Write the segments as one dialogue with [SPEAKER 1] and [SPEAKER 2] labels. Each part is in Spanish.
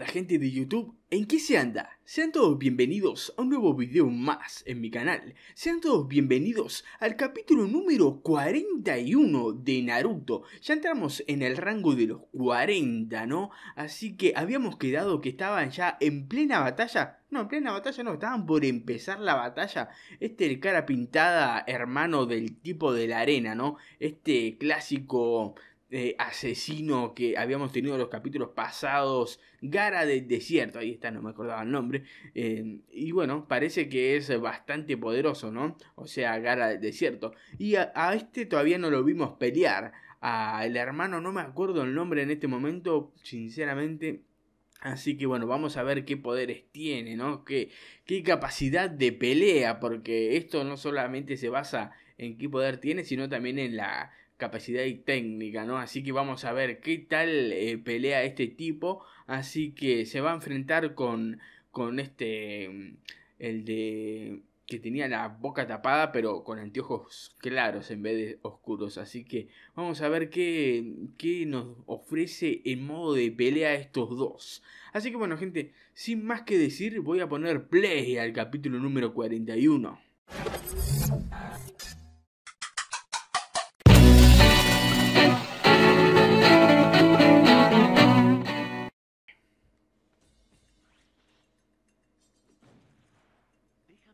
[SPEAKER 1] onda gente de YouTube? ¿En qué se anda? Sean todos bienvenidos a un nuevo video más en mi canal. Sean todos bienvenidos al capítulo número 41 de Naruto. Ya entramos en el rango de los 40, ¿no? Así que habíamos quedado que estaban ya en plena batalla. No, en plena batalla no, estaban por empezar la batalla. Este el cara pintada hermano del tipo de la arena, ¿no? Este clásico eh, asesino que habíamos tenido en los capítulos pasados, Gara del Desierto, ahí está, no me acordaba el nombre, eh, y bueno, parece que es bastante poderoso, ¿no? O sea, Gara del Desierto. Y a, este todavía no lo vimos pelear, al hermano no me acuerdo el nombre en este momento, sinceramente. Así que bueno, vamos a ver qué poderes tiene, ¿no? Qué, qué capacidad de pelea, porque esto no solamente se basa en qué poder tiene, sino también en la capacidad y técnica, ¿no? Así que vamos a ver qué tal eh, pelea este tipo. Así que se va a enfrentar con, con este, mm, el de que tenía la boca tapada pero con anteojos claros en vez de oscuros. Así que vamos a ver qué, qué nos ofrece en modo de pelea estos dos. Así que bueno gente, sin más que decir voy a poner play al capítulo número 41.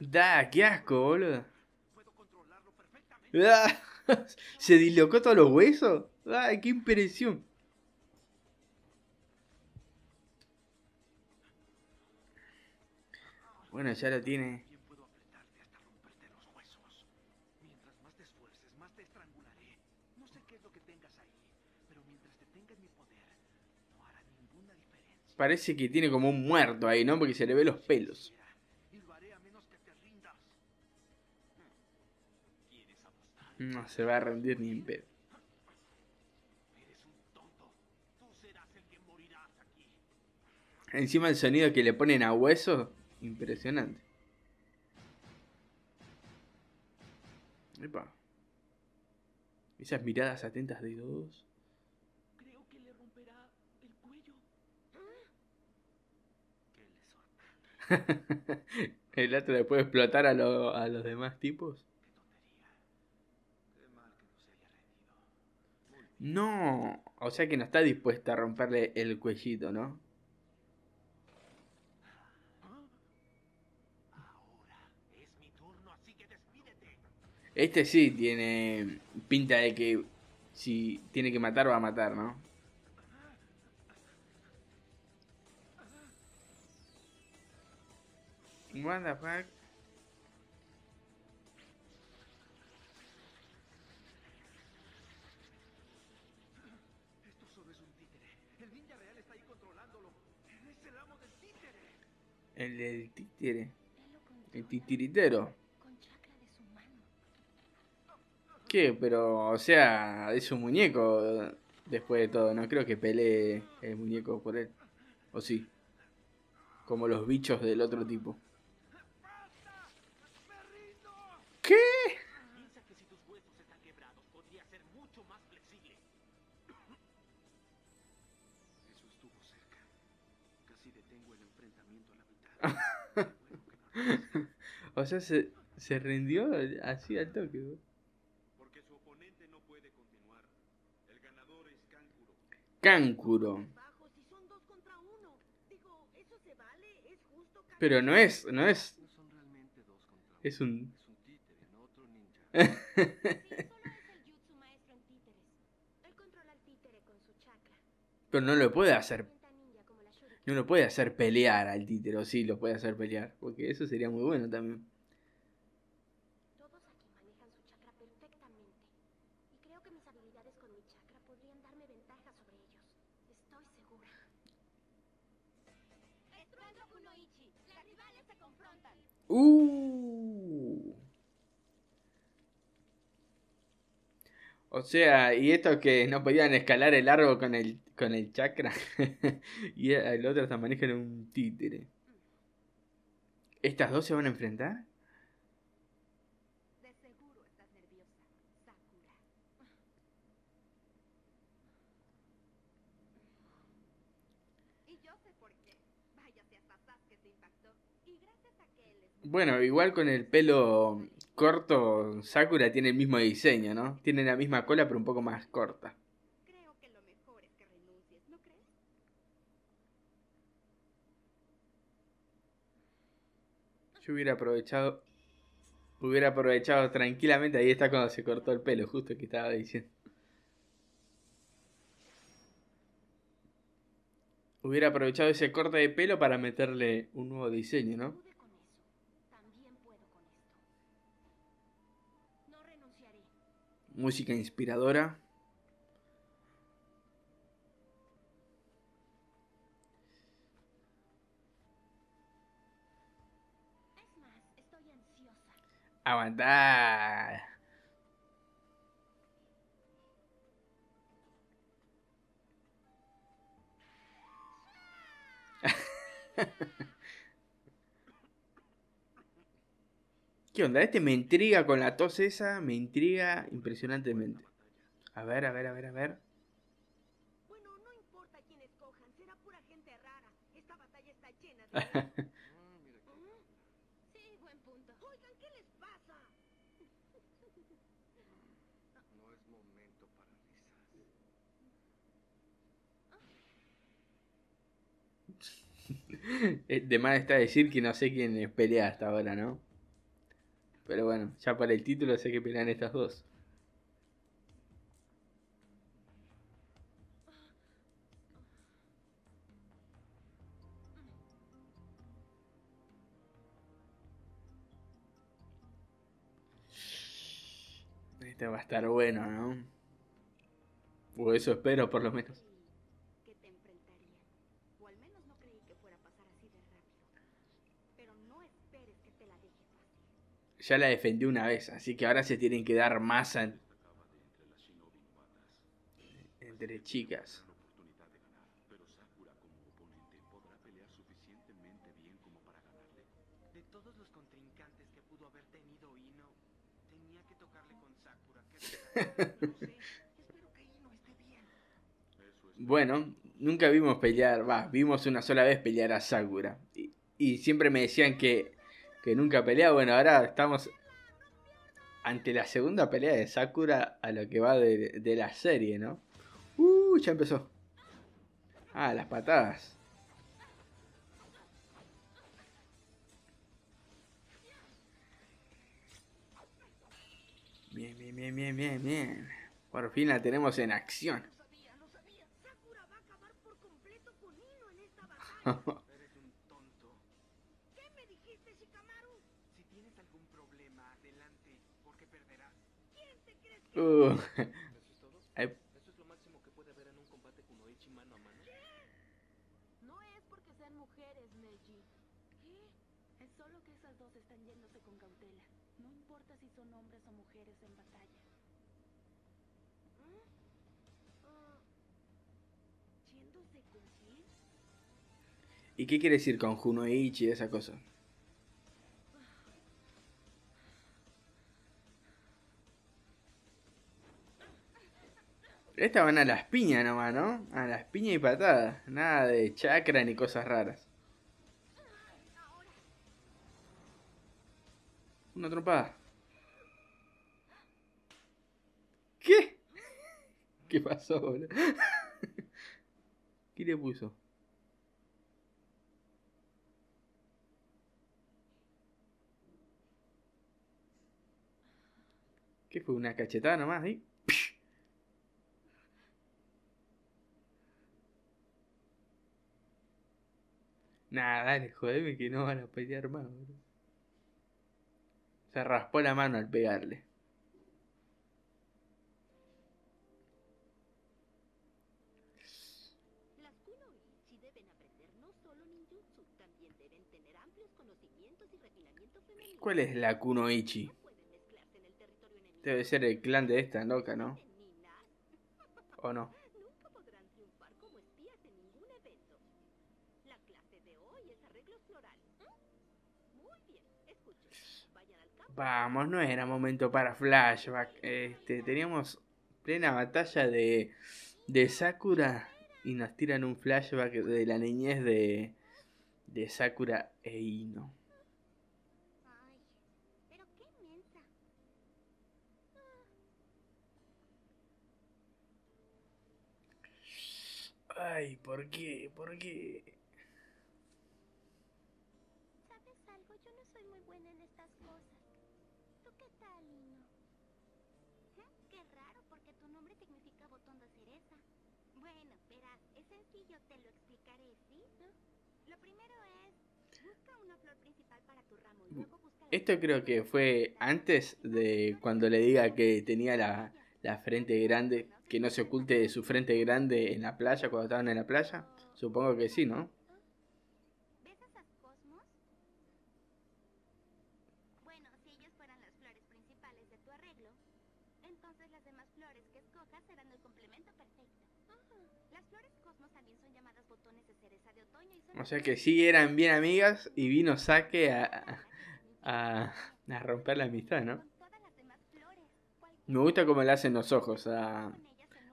[SPEAKER 1] Da, qué asco, boludo. ¿Se dislocó todos los huesos? ¡Ay, qué impresión! Bueno, ya lo tiene. Parece que tiene como un muerto ahí, ¿no? Porque se le ve los pelos. No se va a rendir ni en pedo. Encima el sonido que le ponen a hueso, impresionante. Epa. Esas miradas atentas de todos. Creo que le romperá el cuello. el otro le puede explotar a, a los demás tipos. No, o sea que no está dispuesta a romperle el cuellito, ¿no? Este sí tiene pinta de que si tiene que matar va a matar, ¿no? What the fuck? El del. El titiritero. ¿Qué? Pero, o sea, es un muñeco después de todo. No creo que pelee el muñeco por él. ¿O sí? Como los bichos del otro tipo. o sea, se, se rindió así al toque. Porque su oponente no puede continuar. El ganador es Kankuro. Kankuro. Pero no es, no es. Es un. Pero no lo puede hacer no lo puede hacer pelear al títere, o sí lo puede hacer pelear, porque eso sería muy bueno también. Uh. O sea, y esto que no podían escalar el árbol con el, con el chakra. y el otro hasta manejan un títere. ¿Estas dos se van a enfrentar? Bueno, igual con el pelo corto, Sakura tiene el mismo diseño, ¿no? Tiene la misma cola, pero un poco más corta. Creo que lo mejor es que renuncies, ¿no crees? Yo hubiera aprovechado. Hubiera aprovechado tranquilamente. Ahí está cuando se cortó el pelo, justo que estaba diciendo. Hubiera aprovechado ese corte de pelo para meterle un nuevo diseño, ¿no? Música inspiradora. Aguantar. ¿Qué onda? Este me intriga con la tos esa, me intriga impresionantemente. A ver, a ver, a ver, a ver. Bueno, no importa quién escojan, será pura gente rara. Esta batalla está llena de... sí, buen punto. Oigan, ¿qué les pasa? No es momento para risas. De más está decir que no sé quién pelea hasta ahora, ¿no? Pero bueno, ya para el título sé que pelean estas dos. Este va a estar bueno, ¿no? O eso espero por lo menos. Ya la defendió una vez, así que ahora se tienen que dar más entre chicas. Bueno, nunca vimos pelear, va, vimos una sola vez pelear a Sakura. Y, y siempre me decían que que nunca pelea. Bueno, ahora estamos ante la segunda pelea de Sakura a lo que va de, la serie, ¿no? Uh, ya empezó. Ah, las patadas. Bien, bien, bien, bien, bien, bien. Por fin la tenemos en acción. Uh. ¿Eso todo? Eso es lo máximo que puede haber en un combate Kunoichi mano a mano. No es porque sean mujeres, Meiji. ¿Qué? Es solo que esas dos están yéndose con cautela. No importa si son hombres o mujeres en batalla. ¿Mm? Uh, ¿Yéndose con quién? ¿Y qué quiere decir con Kunoichi esa cosa? Estas van a las piñas nomás, ¿no? A las piñas y patadas. Nada de chakra ni cosas raras. Una trompada. ¿Qué? ¿Qué pasó, boludo? ¿Qué le puso? ¿Qué fue? ¿Una cachetada nomás ahí? Nada, dale, jodeme que no van a pelear más, bro. Se raspó la mano al pegarle. ¿Cuál es la Kunoichi? Debe ser el clan de esta loca, ¿no? ¿O no? Vamos, no era momento para flashback. Este, teníamos plena batalla de, de Sakura y nos tiran un flashback de la niñez de, de Sakura e Ino. Ay, ¿por qué? ¿Por qué?
[SPEAKER 2] ¿Sabes algo? Yo no soy muy buena en estas cosas. ¿Tú qué tal, Lino? ¿Eh? Qué raro, porque tu nombre significa botón de cereza. Bueno, verás, es sencillo, te lo explicaré, ¿sí? Lo primero es, busca una flor principal para tu ramo y luego busca...
[SPEAKER 1] Esto creo que fue antes de cuando le diga que tenía la, la frente grande, que no se oculte de su frente grande en la playa cuando estaban en la playa. Supongo que sí, ¿no?
[SPEAKER 2] ¿Ves esas cosmos? Bueno, si ellas fueran las flores principales de tu arreglo, entonces las demás flores que escojas serán el complemento perfecto. Las flores cosmos también son llamadas botones de cereza de otoño y son...
[SPEAKER 1] O sea que sí eran bien amigas y vino Saque a, a, romper la amistad, ¿no? Me gusta cómo le hacen los ojos a,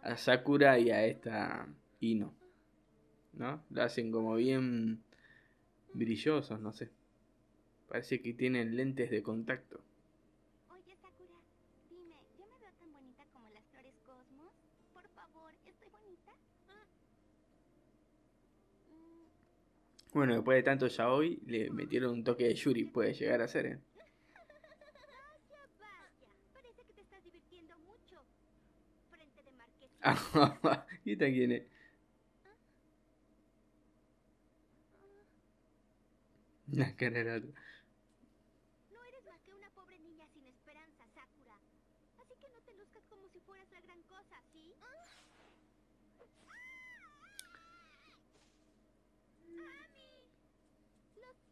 [SPEAKER 1] a Sakura y a esta Ino. ¿No? Lo hacen como bien brillosos, no sé. Parece que tienen lentes de contacto.
[SPEAKER 2] Oye, Sakura, dime, ¿yo me veo tan bonita como las flores cosmos? Por favor, ¿estoy bonita? Mm,
[SPEAKER 1] Bueno, después de tanto yaoi, le metieron un toque de Yuri, puede llegar a ser, ¿eh? ¿Y esta quién es? La cara de la otra.
[SPEAKER 2] No eres más que una pobre niña sin esperanza, Sakura. Así que no te luzcas como si fueras la gran cosa, ¿sí? ¡Ami!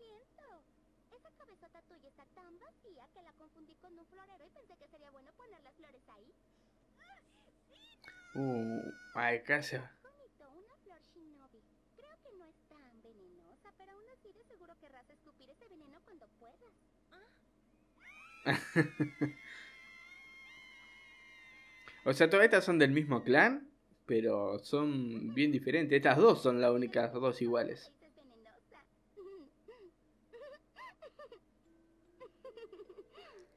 [SPEAKER 2] Siento. Esa cabezota tuya está tan vacía que la confundí con un florero y pensé que sería bueno poner las flores ahí.
[SPEAKER 1] Uh, ay, casi.
[SPEAKER 2] Bonito, una flor shinobi. Creo que no es tan venenosa, pero aún así de seguro querrás escupir ese veneno cuando puedas.
[SPEAKER 1] O sea, todas estas son del mismo clan, pero son bien diferentes. Estas dos son las únicas dos iguales.
[SPEAKER 2] Es venenosa.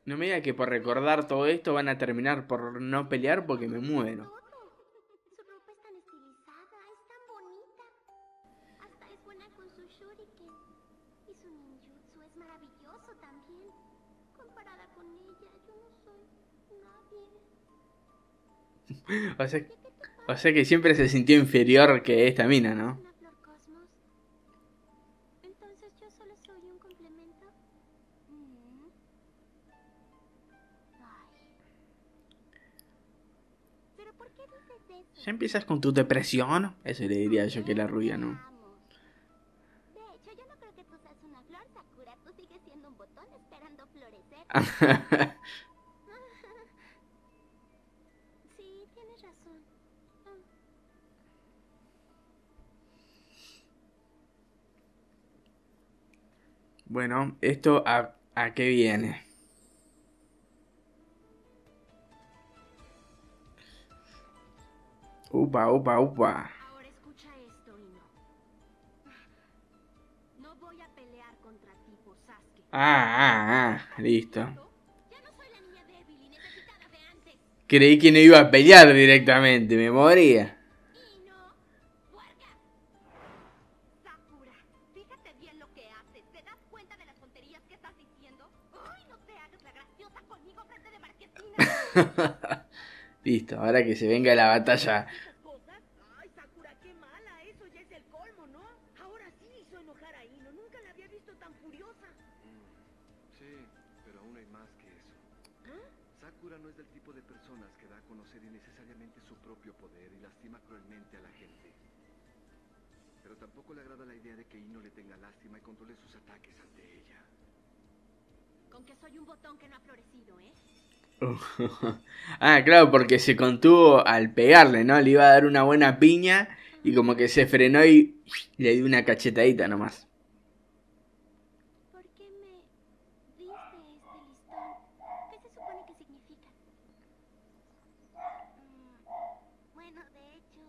[SPEAKER 1] No me diga que por recordar todo esto van a terminar por no pelear porque me muero.
[SPEAKER 2] Su ropa es tan estilizada, es tan bonita. Hasta es buena con su shuriken. Y su ninjutsu es maravilloso también. Comparada con ella, yo no soy nadie.
[SPEAKER 1] O sea, o sea que siempre se sintió inferior que esta mina, ¿no? Empiezas con tu depresión. Eso le diría yo que la rubia, ¿no? Bueno, esto a, a qué viene. Upa, upa, upa.
[SPEAKER 2] Ahora escucha esto, Ino. No voy a pelear contra ti por Sasuke.
[SPEAKER 1] Ah, ah, ah, listo.
[SPEAKER 2] Ya no soy la niña débil y necesitada de antes.
[SPEAKER 1] Creí que no iba a pelear directamente, me moría.
[SPEAKER 2] Ino, puerca. Sakura, fíjate bien lo que haces. ¿Te das cuenta de las tonterías que estás diciendo? ¡Ay, no te hagas la graciosa conmigo frente de Marquesina!
[SPEAKER 1] listo, ahora que se venga la batalla.
[SPEAKER 3] esas cosas? Ay, Sakura, qué mala. Eso ya es el colmo, ¿no? Ahora sí hizo enojar a Ino. Nunca la había visto tan furiosa.
[SPEAKER 4] Sí, pero aún hay más que eso. Sakura no es del tipo de personas que da a conocer innecesariamente su propio poder y lastima cruelmente a la gente. Pero tampoco le agrada la idea de que Ino le tenga lástima y controle sus ataques ante ella.
[SPEAKER 2] Con que soy un botón que no ha florecido, ¿eh?
[SPEAKER 1] ah, claro, porque se contuvo al pegarle, ¿no? Le iba a dar una buena piña y como que se frenó y le dio una cachetadita nomás.
[SPEAKER 2] ¿Por qué me diste este listón? ¿Qué se supone que significa? Mm, bueno, de hecho...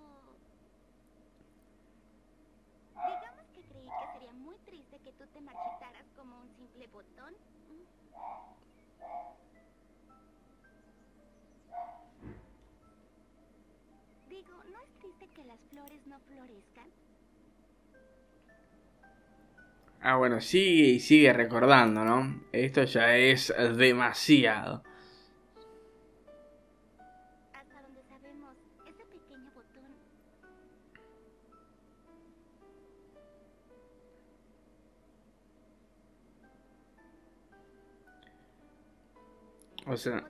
[SPEAKER 2] Digamos que creí que sería muy triste que tú te marchitaras como un simple botón. Digo, que las flores no florezcan?
[SPEAKER 1] Ah, bueno, sigue y sigue recordando, ¿no? Esto ya es demasiado.
[SPEAKER 2] Hasta donde sabemos, ese pequeño botón
[SPEAKER 1] O sea,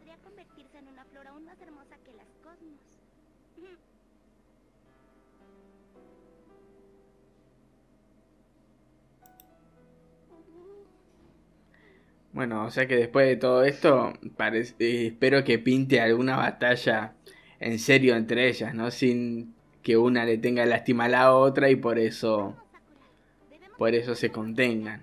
[SPEAKER 1] bueno, o sea que después de todo esto, parece- eh, espero que pinte alguna batalla en serio entre ellas, ¿no? Sin que una le tenga lástima a la otra y por eso, por eso se contengan.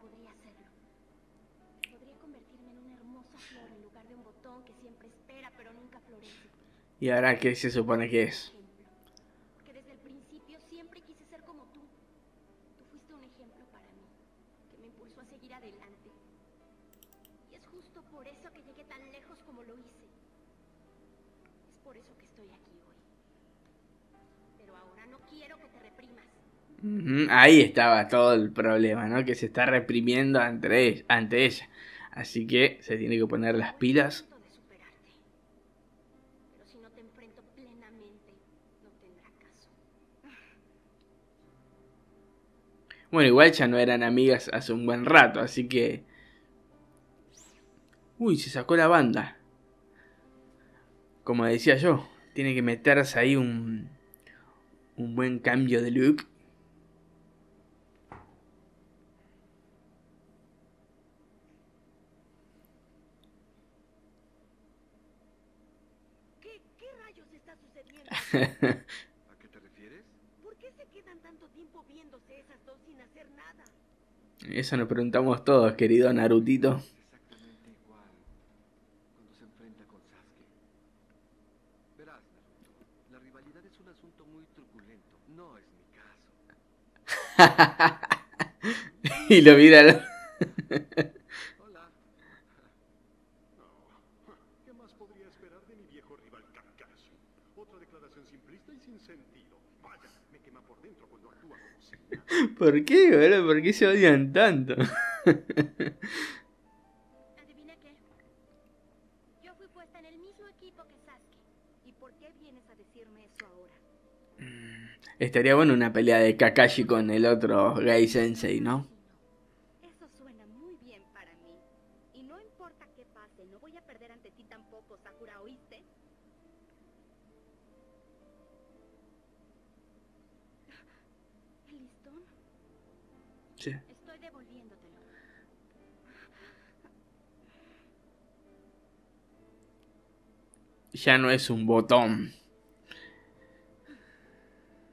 [SPEAKER 2] Podría hacerlo. Podría convertirme en una hermosa flor en lugar de un botón que siempre espera pero nunca florece
[SPEAKER 1] ¿Y ahora qué se supone que es? Ahí estaba todo el problema, ¿no? Que se está reprimiendo ante ella, ante ella. Así que se tiene que poner las pilas.
[SPEAKER 2] Intento de superarte. Pero si no te enfrento plenamente, no tendrá caso.
[SPEAKER 1] Bueno, igual ya no eran amigas hace un buen rato, así que... Uy, se sacó la banda. Como decía yo, tiene que meterse ahí un... Un buen cambio de look.
[SPEAKER 3] ¿Qué, qué rayos está sucediendo?
[SPEAKER 4] ¿A qué te refieres?
[SPEAKER 3] ¿Por qué se quedan tanto tiempo viéndose esas dos sin hacer nada?
[SPEAKER 1] Eso nos preguntamos todos, querido Narutito.
[SPEAKER 4] Exactamente igual cuando se enfrenta con Sasuke. Verás, Naruto, la rivalidad es un asunto muy truculento. No es mi caso.
[SPEAKER 1] y lo mira...
[SPEAKER 4] Hola.
[SPEAKER 5] ¿Qué más podría esperar de mi viejo rival Kakashi? Otra declaración simplista y sin sentido. Vaya, me quema por dentro cuando actúa como si nada.
[SPEAKER 1] ¿Por qué, boludo? ¿Por qué se odian tanto?
[SPEAKER 2] ¿Adivina qué? Yo fui puesta en el mismo equipo que Sasuke.
[SPEAKER 3] ¿Y por qué vienes a decirme eso ahora?
[SPEAKER 1] Estaría bueno una pelea de Kakashi con el otro Gai Sensei, ¿no? Ya no es un botón.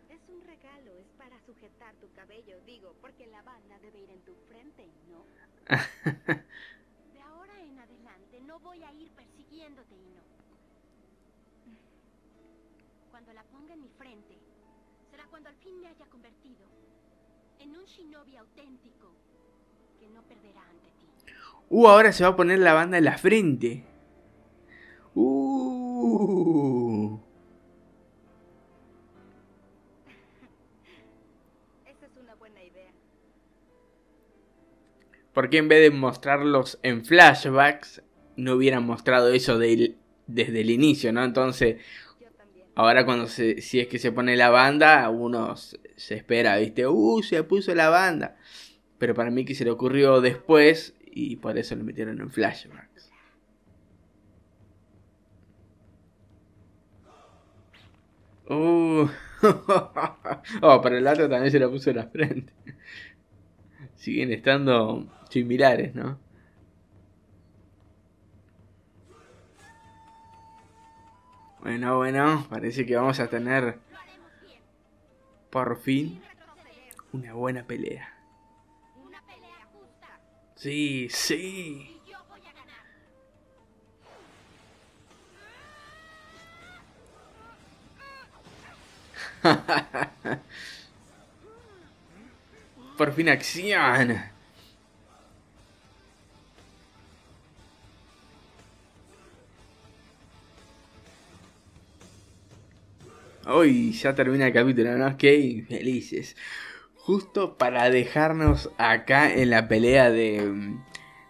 [SPEAKER 3] Es un regalo, es para sujetar tu cabello, digo, porque la banda debe ir en tu frente, ¿no?
[SPEAKER 2] De ahora en adelante no voy a ir persiguiéndote, Ino. Cuando la ponga en mi frente, será cuando al fin me haya convertido en un shinobi auténtico que no perderá ante ti.
[SPEAKER 1] Uh, ahora se va a poner la banda en la frente. Uh.
[SPEAKER 3] Esa es una buena idea.
[SPEAKER 1] ¿Por qué en vez de mostrarlos en flashbacks, no hubieran mostrado eso desde el inicio, ¿no? Entonces, ahora cuando se, si es que se pone la banda, uno se espera, ¿viste? Uh, se puso la banda. Pero para mí que se le ocurrió después y por eso lo metieron en flashbacks. Uh. oh, para el otro también se lo puso en la frente. Siguen estando similares, ¿no? Bueno, bueno, parece que vamos a tener por fin una buena pelea. Sí, sí. Por fin acción. Hoy ya termina el capítulo, ¿no? Ok, felices. Justo para dejarnos acá en la pelea de,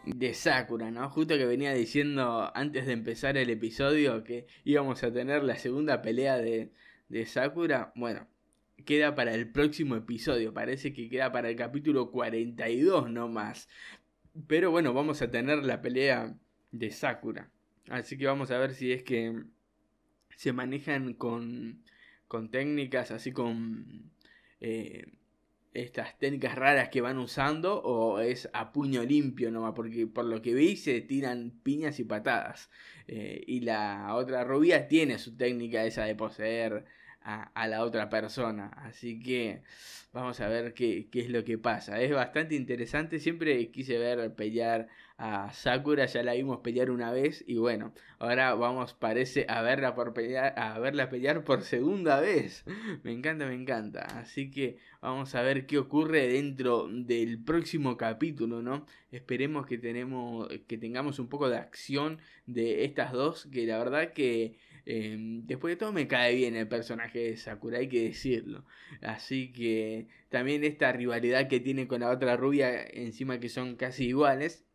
[SPEAKER 1] de Sakura, ¿no? Justo que venía diciendo antes de empezar el episodio que íbamos a tener la segunda pelea de, de Sakura. Bueno, queda para el próximo episodio. Parece que queda para el capítulo 42 no más. Pero bueno, vamos a tener la pelea de Sakura. Así que vamos a ver si es que se manejan con con técnicas así con eh, estas técnicas raras que van usando o es a puño limpio nomás, porque por lo que vi se tiran piñas y patadas. Eh, y la otra rubia tiene su técnica esa de poseer a, la otra persona. Así que vamos a ver qué, qué, es lo que pasa. Es bastante interesante. Siempre quise ver pelear a Sakura. Ya la vimos pelear una vez. Y bueno, ahora vamos, parece, a verla, por pelear, a verla pelear por segunda vez. Me encanta, me encanta. Así que vamos a ver qué ocurre dentro del próximo capítulo, ¿no? Esperemos que, tenemos, que tengamos un poco de acción de estas dos. Que la verdad que Em, después de todo me cae bien el personaje de Sakura, hay que decirlo. Así que también esta rivalidad que tiene con la otra rubia, encima que son casi iguales,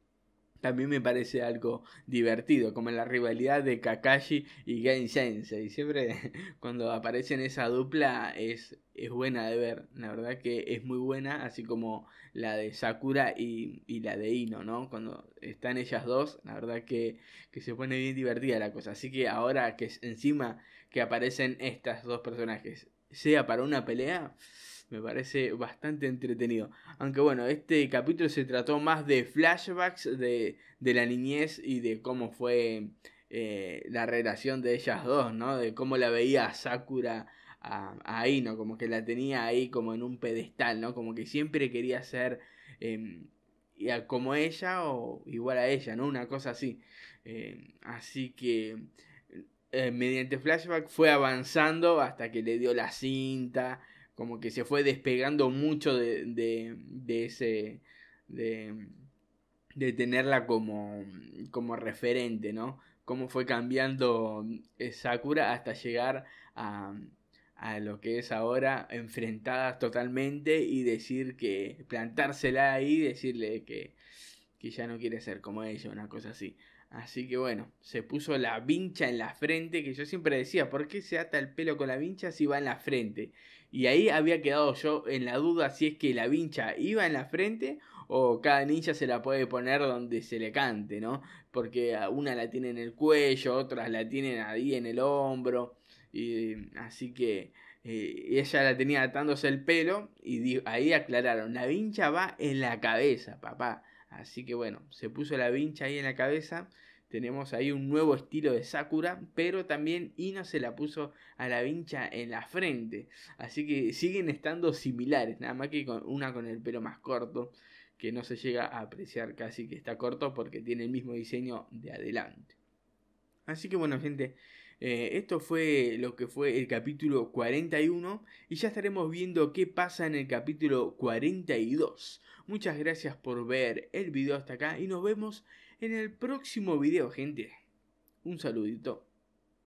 [SPEAKER 1] también me parece algo divertido, como la rivalidad de Kakashi y Gen Sensei. Siempre cuando aparecen esa dupla es, es buena de ver, la verdad que es muy buena, así como la de Sakura y, y la de Ino, ¿no? Cuando están ellas dos, la verdad que, que se pone bien divertida la cosa. Así que ahora que encima que aparecen estas dos personajes, sea para una pelea, me parece bastante entretenido. Aunque bueno, este capítulo se trató más de flashbacks de, de la niñez y de cómo fue eh, la relación de ellas dos, ¿no? De cómo la veía Sakura a, a Ino, como que la tenía ahí como en un pedestal, ¿no? Como que siempre quería ser eh, como ella o igual a ella, ¿no? Una cosa así. Em, así que eh, mediante flashback fue avanzando hasta que le dio la cinta como que se fue despegando mucho de, de, ese, de, de tenerla como, como referente, ¿no? Cómo fue cambiando eh, Sakura hasta llegar a, a lo que es ahora enfrentadas totalmente y decir que plantársela ahí, decirle que, que ya no quiere ser como ella, una cosa así. Así que bueno, se puso la vincha en la frente, que yo siempre decía, ¿por qué se ata el pelo con la vincha si va en la frente? Y ahí había quedado yo en la duda si es que la vincha iba en la frente o cada ninja se la puede poner donde se le cante, ¿no? Porque una la tiene en el cuello, otras la tienen ahí en el hombro. Y así que eh, ella la tenía atándose el pelo y ahí aclararon, la vincha va en la cabeza, papá. Así que bueno, se puso la vincha ahí en la cabeza tenemos ahí un nuevo estilo de Sakura, pero también Ino se la puso a la vincha en la frente. Así que siguen estando similares, nada más que con una con el pelo más corto, que no se llega a apreciar casi que está corto porque tiene el mismo diseño de adelante. Así que bueno, gente, eh, esto fue lo que fue el capítulo 41 y ya estaremos viendo qué pasa en el capítulo 42. Muchas gracias por ver el video hasta acá y nos vemos en el próximo video, gente. Un saludito.